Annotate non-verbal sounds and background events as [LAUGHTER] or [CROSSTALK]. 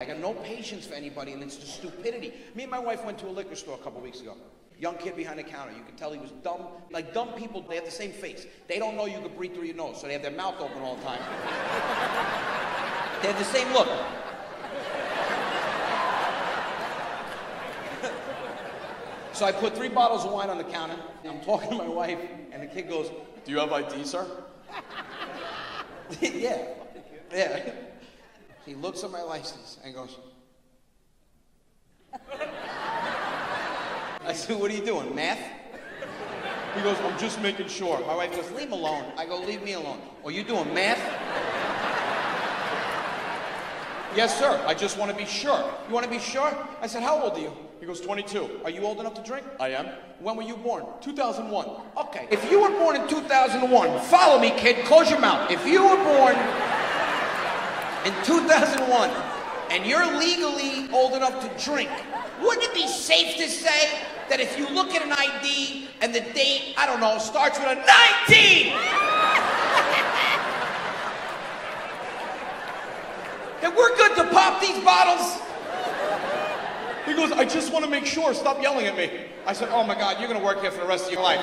I got no patience for anybody, and it's the stupidity. Me and my wife went to a liquor store a couple weeks ago. Young kid behind the counter. You could tell he was dumb. Like dumb people, they have the same face. They don't know you can breathe through your nose, so they have their mouth open all the time. [LAUGHS] they have the same look. [LAUGHS] so I put three bottles of wine on the counter. I'm talking to my wife, and the kid goes, "Do you have ID, sir?" [LAUGHS] yeah, yeah. He looks at my license and goes. I said, what are you doing, math? He goes, I'm just making sure. My wife goes, leave him alone. I go, leave me alone. Are you doing math? yes, sir. I just want to be sure. You want to be sure? I said, how old are you? He goes, 22. Are you old enough to drink? I am. When were you born? 2001. Okay. If you were born in 2001, follow me, kid. Close your mouth. If you were born in 2001 and you're legally old enough to drink, wouldn't it be safe to say that if you look at an ID and the date, I don't know, starts with a 19? [LAUGHS] that we're good to pop these bottles? He goes, I just want to make sure. Stop yelling at me. I said, Oh my God, you're going to work here for the rest of your life.